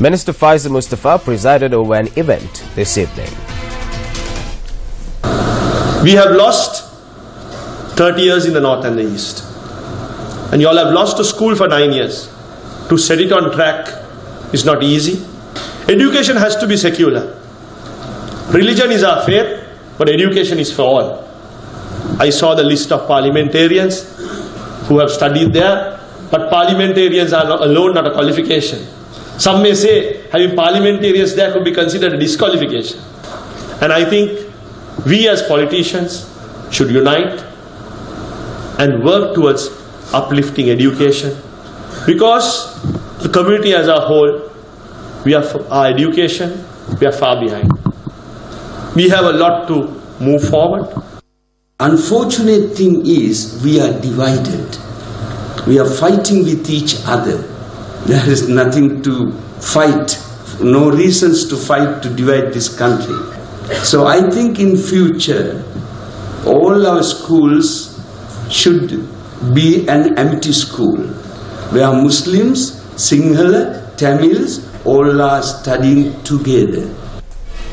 Minister Faiszer Musthapha presided over an event this evening. We have lost 30 years in the north and the east. And you all have lost a school for nine years. To set it on track is not easy. Education has to be secular. Religion is our faith, but education is for all. I saw the list of parliamentarians who have studied there, but parliamentarians are alone not a qualification. Some may say having parliamentarians there could be considered a disqualification. And I think we as politicians should unite and work towards uplifting education because the community as a whole, we are our education, we are far behind. We have a lot to move forward. Unfortunate thing is we are divided. We are fighting with each other. There is nothing to fight, no reasons to fight to divide this country. So I think in future all our schools should be an empty school where Muslims, Sinhala, Tamils all are studying together.